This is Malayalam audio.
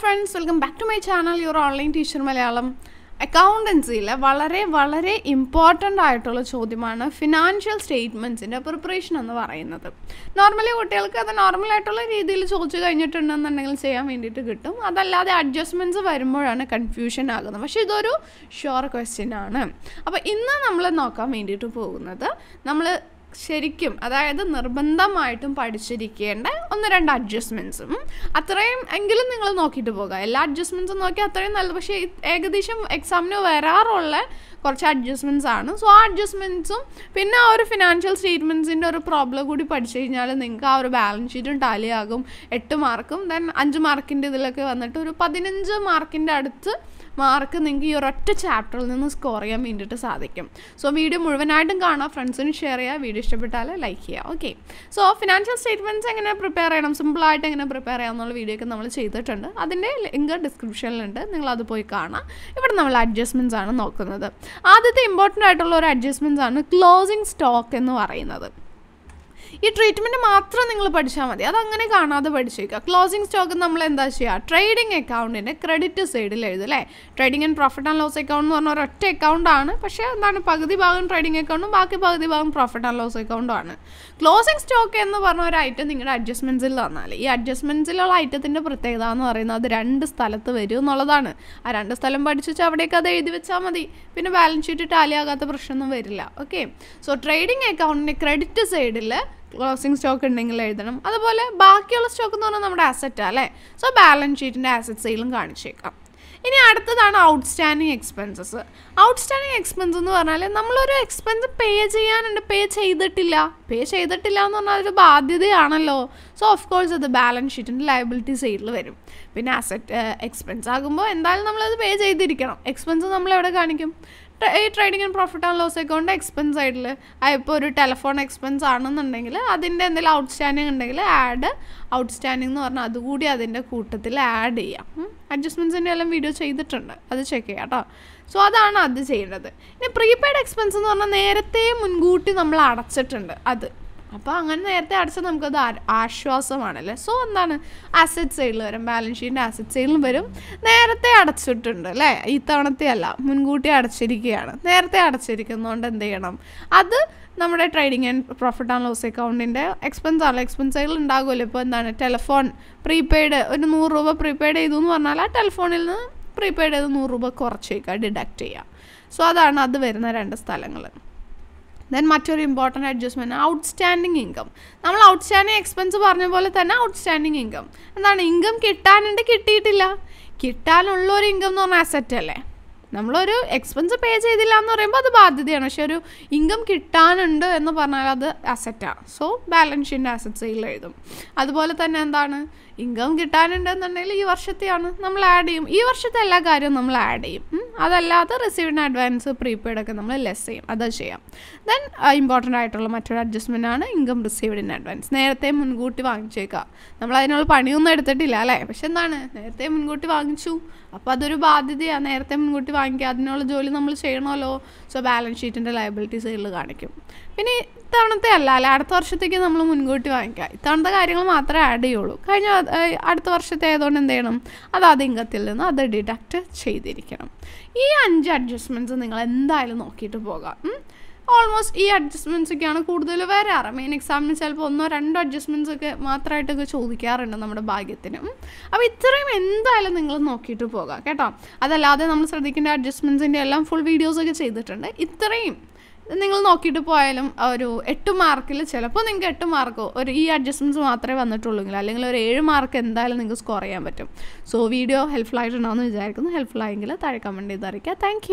Friends welcome back to my channel your online teacher Malayalam അക്കൗണ്ടൻസിയിൽ വളരെ വളരെ ഇമ്പോർട്ടന്റ് ആയിട്ടുള്ള ചോദ്യമാണ് ഫിനാൻഷ്യൽ സ്റ്റേറ്റ്മെന്റ്സിന്റെ പ്രിപ്പറേഷൻ എന്ന് പറയുന്നത്. നോർമലി കുട്ടികൾക്ക് അത് നോർമലായിട്ടുള്ള രീതിയിൽ ചോദിച്ചു കഴിഞ്ഞിട്ടുണ്ടെന്നുണ്ടെങ്കിൽ ചെയ്യാൻ വേണ്ടിയിട്ട് കിട്ടും. അതല്ലാതെ അഡ്ജസ്റ്റ്മെന്റ്സ് വരുമ്പോഴാണ് കൺഫ്യൂഷൻ ആകുന്നത്. പക്ഷേ ഇതൊരു ഷുവർ ക്വസ്റ്റ്യൻ ആണ്. അപ്പോൾ ഇന്ന് നമ്മൾ നോക്കാൻ വേണ്ടിയിട്ട് പോകുന്നത് നമ്മൾ ശരിക്കും അതായത് നിർബന്ധമായിട്ടും പഠിച്ചിരിക്കേണ്ട ഒന്ന് രണ്ട് അഡ്ജസ്റ്റ്മെന്റ്സും അത്രയും എങ്കിലും നിങ്ങൾ നോക്കിയിട്ട് പോകുക എല്ലാ അഡ്ജസ്റ്റ്മെന്റ്സും നോക്കി അത്രയും നല്ലത്. പക്ഷേ ഏകദേശം എക്സാമിന് വരാറുള്ള കുറച്ച് അഡ്ജസ്റ്റ്മെന്റ്സ് ആണ്. സോ ആ അഡ്ജസ്റ്റ്മെന്റ്സും പിന്നെ ആ ഒരു ഫിനാൻഷ്യൽ സ്റ്റേറ്റ്മെന്റ്സിന്റെ ഒരു പ്രോബ്ലം കൂടി പഠിച്ചു കഴിഞ്ഞാൽ നിങ്ങൾക്ക് ആ ഒരു ബാലൻസ് ഷീറ്റും ടാലി ആകും. എട്ട് മാർക്കും ദെൻ അഞ്ച് മാർക്കിന്റെ ഇതിലൊക്കെ വന്നിട്ട് ഒരു പതിനഞ്ച് മാർക്കിന്റെ അടുത്ത് മാർക്ക് നിങ്ങൾക്ക് ഈ ഒരൊറ്റ ചാപ്റ്ററിൽ നിന്ന് സ്കോർ ചെയ്യാൻ വേണ്ടിയിട്ട് സാധിക്കും. സോ വീഡിയോ മുഴുവനായിട്ടും കാണാം ഫ്രണ്ട്സിന് ഷെയർ ചെയ്യുക വീഡിയോ ഇഷ്ടപ്പെട്ടാൽ ലൈക്ക് ചെയ്യുക. ഓക്കെ സോ ഫിനാൻഷ്യൽ സ്റ്റേറ്റ്മെന്റ്സ് എങ്ങനെ പ്രിപ്പയർ ചെയ്യണം? സിമ്പിളായിട്ട് എങ്ങനെ പ്രിപ്പയർ ചെയ്യാം എന്നുള്ള വീഡിയോ ഒക്കെ നമ്മൾ ചെയ്തിട്ടുണ്ട്. അതിന്റെ ലിങ്ക് ഡിസ്ക്രിപ്ഷനിലുണ്ട് നിങ്ങൾ അത് പോയി കാണാം ഇവിടെ നമ്മൾ അഡ്ജസ്റ്റ്മെന്റ്സ് ആണ് നോക്കുന്നത്. ആദ്യത്തെ ഇമ്പോർട്ടന്റ് ആയിട്ടുള്ള ഒരു അഡ്ജസ്റ്റ്മെന്റ്സ് ആണ് ക്ലോസിങ് സ്റ്റോക്ക് എന്ന് പറയുന്നത്. ഈ ട്രീറ്റ്മെന്റ് മാത്രം നിങ്ങൾ പഠിച്ചാൽ മതി. അതങ്ങനെ കാണാതെ പഠിച്ചേക്കുക ക്ലോസിംഗ് സ്റ്റോക്ക് നമ്മൾ എന്താ ചെയ്യുക ട്രേഡിംഗ് അക്കൗണ്ടിന്റെ ക്രെഡിറ്റ് സൈഡിൽ എഴുതും അല്ലേ? Trading and profit and loss account എന്ന് പറഞ്ഞ ഒരൊറ്റ അക്കൗണ്ട് ആണ്. പക്ഷേ എന്താണ്? പകുതി ഭാഗം ട്രേഡിംഗ് അക്കൗണ്ടും ബാക്കി പകുതി ഭാഗം പ്രോഫിറ്റ് ആൻഡ് ലോസ് അക്കൗണ്ടും ആണ്. ക്ലോസിംഗ് സ്റ്റോക്ക് എന്ന് പറഞ്ഞ ഒരു ഐറ്റം നിങ്ങളുടെ അഡ്ജസ്റ്റ്മെന്റ്സിൽ തന്നാൽ ഈ അഡ്ജസ്റ്റ്മെന്റ്സിലുള്ള ഐറ്റത്തിന്റെ പ്രത്യേകത എന്ന് പറയുന്നത് രണ്ട് സ്ഥലത്ത് വരും എന്നുള്ളതാണ്. ആ രണ്ട് സ്ഥലം പഠിച്ചു അവിടേക്ക് അത് എഴുതി വെച്ചാൽ മതി. പിന്നെ ബാലൻസ് ഷീറ്റ് ടാലി ആകാത്ത പ്രശ്നമൊന്നും വരില്ല. ഓക്കെ സോ ട്രേഡിംഗ് അക്കൗണ്ടിന്റെ ക്രെഡിറ്റ് സൈഡിൽ ക്ലോസിംഗ് സ്റ്റോക്ക് ഉണ്ടെങ്കിൽ എഴുതണം. അതുപോലെ ബാക്കിയുള്ള സ്റ്റോക്ക് എന്ന് പറഞ്ഞാൽ നമ്മുടെ അസറ്റാണ് അല്ലേ? സോ ബാലൻസ് ഷീറ്റിന്റെ അസറ്റ് സെയിലും കാണിച്ചേക്കാം. ഇനി അടുത്തതാണ് ഔട്ട്സ്റ്റാൻഡിങ് എക്സ്പെൻസസ് ഔട്ട്സ്റ്റാൻഡിങ് എക്സ്പെൻസ് എന്ന് പറഞ്ഞാൽ നമ്മളൊരു എക്സ്പെൻസ് പേ ചെയ്യാനുണ്ട്. പേ ചെയ്തിട്ടില്ല. പേ ചെയ്തിട്ടില്ല എന്ന് പറഞ്ഞാൽ ഒരു ബാധ്യതയാണല്ലോ. സോ ഓഫ് കോഴ്സ് അത് ബാലൻസ് ഷീറ്റിന്റെ ലയബിലിറ്റി സൈഡിൽ വരും. പിന്നെ അസറ്റ് എക്സ്പെൻസ് ആകുമ്പോൾ എന്തായാലും നമ്മളത് പേ ചെയ്തിരിക്കണം. എക്സ്പെൻസ് നമ്മൾ എവിടെ കാണിക്കും? ഈ trading and profit and loss account expense സൈഡിൽ ഇപ്പോൾ ഒരു ടെലിഫോൺ എക്സ്പെൻസ് ആണെന്നുണ്ടെങ്കിൽ അതിന്റെ എന്തെങ്കിലും ഔട്ട്സ്റ്റാൻഡിങ് ഉണ്ടെങ്കിൽ ആഡ് ഔട്ട്സ്റ്റാൻഡിങ് എന്ന് പറഞ്ഞാൽ അതുകൂടി അതിന്റെ കൂട്ടത്തിൽ ആഡ് ചെയ്യാം. അഡ്ജസ്റ്റ്മെന്റ്സിന്റെ എല്ലാം വീഡിയോ ചെയ്തിട്ടുണ്ട്. അത് ചെക്ക് ചെയ്യാം കേട്ടോ സോ അതാണ് അത് ചെയ്യേണ്ടത് ഇനി പ്രീപെയ്ഡ് എക്സ്പെൻസ് എന്ന് പറഞ്ഞാൽ നേരത്തെ മുൻകൂട്ടി നമ്മൾ അടച്ചിട്ടുണ്ട്. അത്. അപ്പോൾ അങ്ങനെ നേരത്തെ അടച്ചാൽ നമുക്കത് ആശ്വാസമാണല്ലേ? സോ എന്താണ്? അസറ്റ് സൈഡിൽ വരും. ബാലൻസ് ഷീറ്റിന്റെ അസറ്റ് സൈഡിൽ വരും. നേരത്തെ അടച്ചിട്ടുണ്ട് അല്ലേ? ഈ തവണത്തെ അല്ല. മുൻകൂട്ടി അടച്ചിരിക്കുകയാണ്. നേരത്തെ അടച്ചിരിക്കുന്നതുകൊണ്ട് എന്ത് ചെയ്യണം? അത് നമ്മുടെ trading and profit and loss അക്കൗണ്ടിന്റെ എക്സ്പെൻസ് ആണല്ലോ എക്സ്പെൻസ് സൈഡിൽ ഉണ്ടാകുമല്ലോ. ഇപ്പോൾ എന്താണ്? ടെലിഫോൺ പ്രീപെയ്ഡ് ഒരു നൂറ് രൂപ പ്രീപെയ്ഡ് ചെയ്തു എന്ന് പറഞ്ഞാൽ ആ ടെലിഫോണിൽ നിന്ന് പ്രീപെയ്ഡ് ചെയ്ത് നൂറ് രൂപ കുറച്ചേക്കുക ഡിഡക്റ്റ് ചെയ്യുക സോ അതാണ് അത് വരുന്ന രണ്ട് സ്ഥലങ്ങൾ ദെൻ മറ്റൊരു ഇമ്പോർട്ടന്റ് അഡ്ജസ്റ്റ്മെന്റ് ഔട്ട്സ്റ്റാൻഡിങ് ഇൻകം നമ്മൾ ഔട്ട്സ്റ്റാൻഡിങ് എക്സ്പെൻസ് പറഞ്ഞ പോലെ തന്നെ ഔട്ട്സ്റ്റാൻഡിങ് ഇൻകം എന്താണ്? ഇൻകം കിട്ടാനുണ്ട് കിട്ടിയിട്ടില്ല. കിട്ടാനുള്ള ഒരു ഇൻകം എന്ന് പറഞ്ഞാൽ അസറ്റ് അല്ലേ? നമ്മളൊരു എക്സ്പെൻസ് പേ ചെയ്തില്ല എന്ന് പറയുമ്പോൾ അത് ബാധ്യതയാണ്. പക്ഷെ ഒരു ഇൻകം കിട്ടാനുണ്ട് എന്ന് പറഞ്ഞാൽ അത് അസറ്റാണ് സോ ബാലൻസ് ഷീറ്റിന്റെ അസറ്റ് സെയിൽ എഴുതും. അതുപോലെ തന്നെ എന്താണ്? ഇൻകം കിട്ടാനുണ്ട് എന്നുണ്ടെങ്കിൽ ഈ വർഷത്തെയാണ് നമ്മൾ ആഡ് ചെയ്യും. ഈ വർഷത്തെ എല്ലാ കാര്യവും നമ്മൾ ആഡ് ചെയ്യും. അതല്ലാതെ റിസീവ്ഡ് അഡ്വാൻസ് പ്രീപെയ്ഡ് ഒക്കെ നമ്മൾ ലെസ് ചെയ്യും. അത് ചെയ്യാം. ദെൻ ഇമ്പോർട്ടന്റ് ആയിട്ടുള്ള മറ്റൊരു അഡ്ജസ്റ്റ്മെന്റ് ആണ് ഇൻകം റിസീവ്ഡ് ഇൻ അഡ്വാൻസ് നേരത്തെ മുൻകൂട്ടി വാങ്ങിച്ചേക്കാം. നമ്മൾ അതിനുള്ള പണിയൊന്നും എടുത്തിട്ടില്ല അല്ലേ? പക്ഷെ എന്താണ്? നേരത്തെ മുൻകൂട്ടി വാങ്ങിച്ചു. അപ്പോൾ അതൊരു ബാധ്യതയാണ് നേരത്തെ മുൻകൂട്ടി വാങ്ങിക്കുക അതിനുള്ള ജോലി നമ്മൾ ചെയ്യണമല്ലോ. സോ ബാലൻസ് ഷീറ്റിന്റെ ലയബിലിറ്റി സൈഡിൽ കാണിക്കും. പിന്നെ ഇത്തവണത്തെ അല്ല. അല്ല അടുത്ത വർഷത്തേക്ക് നമ്മൾ മുൻകൂട്ടി വാങ്ങിക്കുക ഇത്തവണത്തെ കാര്യങ്ങൾ മാത്രമേ ആഡ് ചെയ്യുള്ളൂ. കഴിഞ്ഞ അടുത്ത വർഷത്തെ ആയതുകൊണ്ട് എന്ത് ചെയ്യണം? അത് അത് ഇൻകത്തിൽ നിന്ന് അത് ഡിഡക്റ്റ് ചെയ്തിരിക്കണം. ഈ അഞ്ച് അഡ്ജസ്റ്റ്മെന്റ്സ് നിങ്ങൾ എന്തായാലും നോക്കിയിട്ട് പോകാം. ഓൾമോസ്റ്റ് ഈ അഡ്ജസ്റ്റ്മെന്റ്സ് ഒക്കെയാണ് കൂടുതൽ വരാറ്. മെയിൻ എക്സാമിന് ചിലപ്പോൾ ഒന്നോ രണ്ടോ അഡ്ജസ്റ്റ്മെന്റ്സ് ഒക്കെ മാത്രമായിട്ടൊക്കെ ചോദിക്കാറുണ്ട് നമ്മുടെ ഭാഗ്യത്തിന്. അപ്പോൾ ഇത്രയും എന്തായാലും നിങ്ങൾ നോക്കിയിട്ട് പോകാം കേട്ടോ. അതല്ലാതെ നമ്മൾ ശ്രദ്ധിക്കേണ്ട അഡ്ജസ്റ്റ്മെന്റ്സിന്റെ എല്ലാം ഫുൾ വീഡിയോസൊക്കെ ചെയ്തിട്ടുണ്ട്. ഇത്രയും നിങ്ങൾ നോക്കിയിട്ട് പോയാലും ഒരു എട്ട് മാർക്കിൽ ചിലപ്പോൾ നിങ്ങൾക്ക് എട്ട് മാർക്കോ ഒരു ഈ അഡ്ജസ്റ്റ്മെന്റ്സ് മാത്രമേ വന്നിട്ടുള്ളൂ അല്ലെങ്കിൽ ഒരു ഏഴ് മാർക്ക് എന്തായാലും നിങ്ങൾക്ക് സ്കോർ ചെയ്യാൻ പറ്റും. സോ വീഡിയോ ഹെൽപ്ഫുൾ ആയിട്ടുണ്ടാവുമെന്ന് വിചാരിക്കുന്നു. ഹെൽപ്ഫുൾ ആയെങ്കിൽ താഴെ കമന്റ് ചെയ്ത് അറിയിക്കുക. താങ്ക്